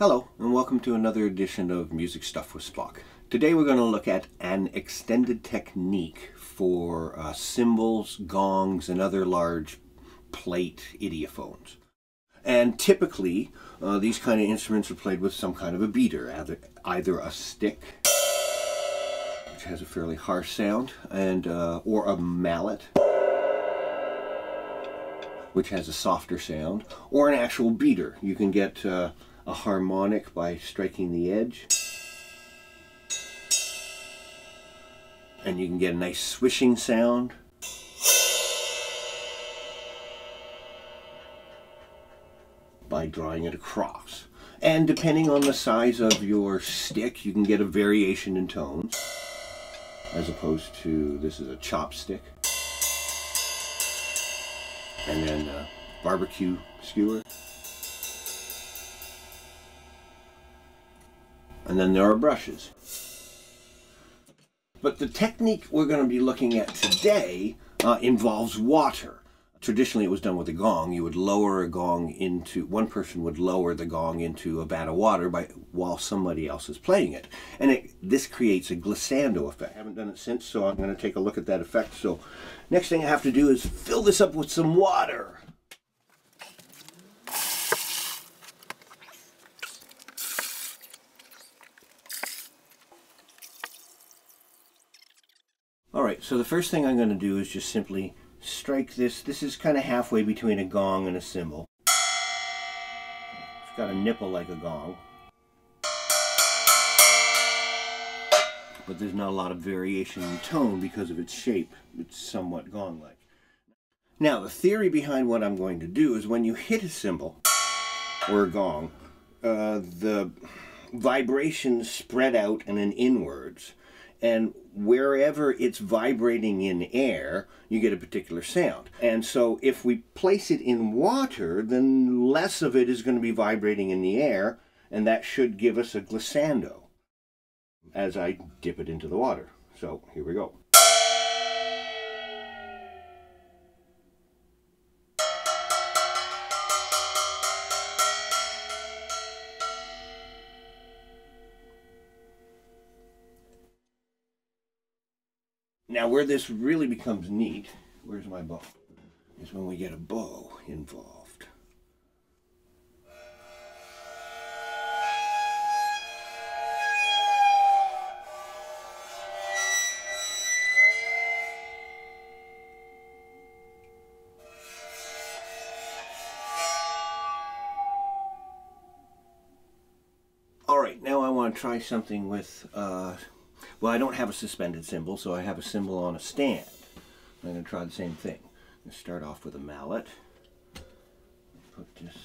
Hello, and welcome to another edition of Music Stuff with Spock. Today we're going to look at an extended technique for uh, cymbals, gongs, and other large plate idiophones. And typically, uh, these kind of instruments are played with some kind of a beater, either, either a stick, which has a fairly harsh sound, and uh, or a mallet, which has a softer sound, or an actual beater. You can get uh, a harmonic by striking the edge. And you can get a nice swishing sound. by drawing it across. And depending on the size of your stick, you can get a variation in tones. As opposed to, this is a chopstick. And then a barbecue skewer. And then there are brushes. But the technique we're going to be looking at today uh, involves water. Traditionally, it was done with a gong. You would lower a gong into, one person would lower the gong into a vat of water by, while somebody else is playing it. And it, this creates a glissando effect. I haven't done it since, so I'm going to take a look at that effect. So next thing I have to do is fill this up with some water. Alright, so the first thing I'm going to do is just simply strike this. This is kind of halfway between a gong and a cymbal. It's got a nipple like a gong. But there's not a lot of variation in tone because of its shape. It's somewhat gong-like. Now, the theory behind what I'm going to do is when you hit a cymbal or a gong, uh, the vibrations spread out and then inwards and wherever it's vibrating in air, you get a particular sound. And so if we place it in water, then less of it is going to be vibrating in the air, and that should give us a glissando as I dip it into the water. So here we go. Now where this really becomes neat, where's my bow, is when we get a bow involved. All right, now I want to try something with uh, well, I don't have a suspended cymbal, so I have a cymbal on a stand. I'm going to try the same thing. I'm going to start off with a mallet. Put this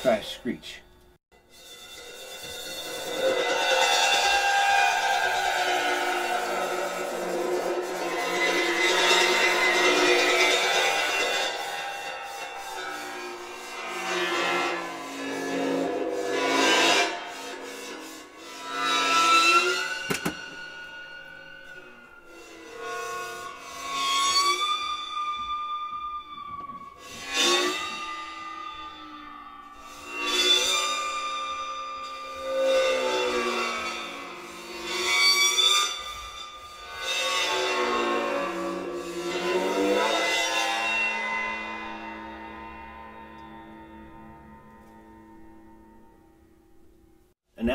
try screech.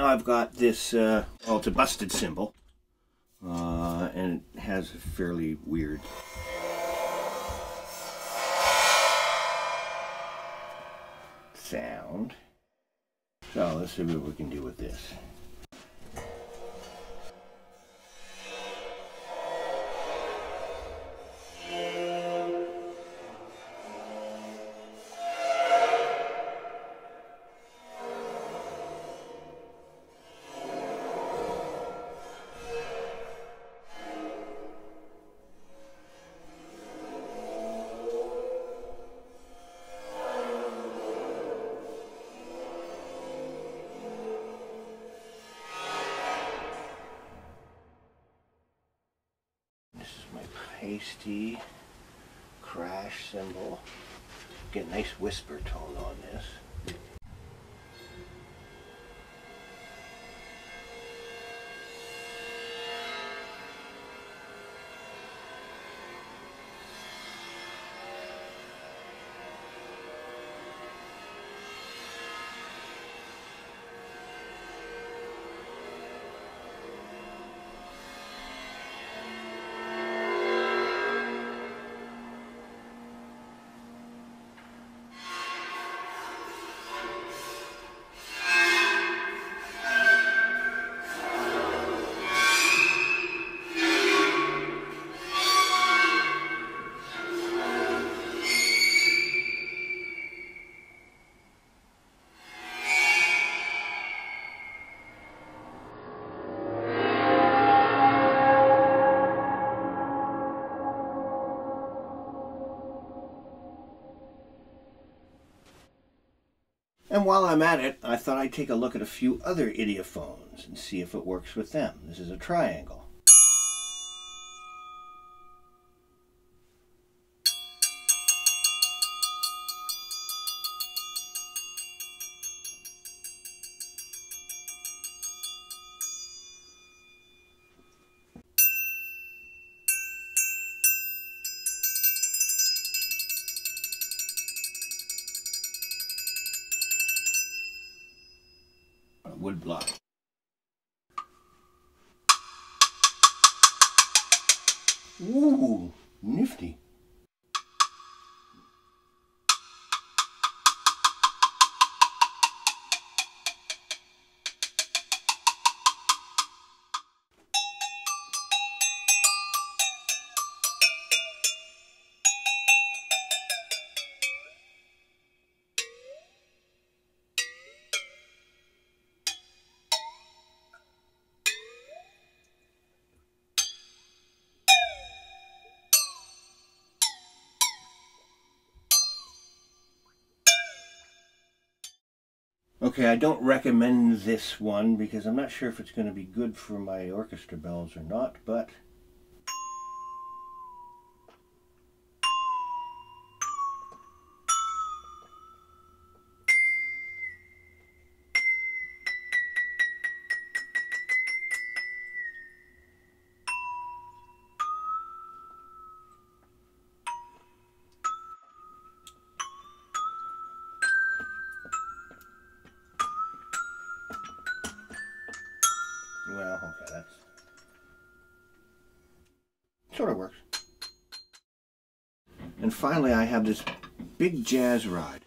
Now I've got this, uh, well, it's a busted cymbal. Uh, and it has a fairly weird sound. So let's see what we can do with this. This Paiste crash cymbal. Get a nice whisper tone on this. And while I'm at it, I thought I'd take a look at a few other idiophones and see if it works with them. This is a triangle. Wood block. Ooh, nifty. Okay, I don't recommend this one because I'm not sure if it's going to be good for my orchestra bells or not, but sort of works. And finally, I have this big jazz ride.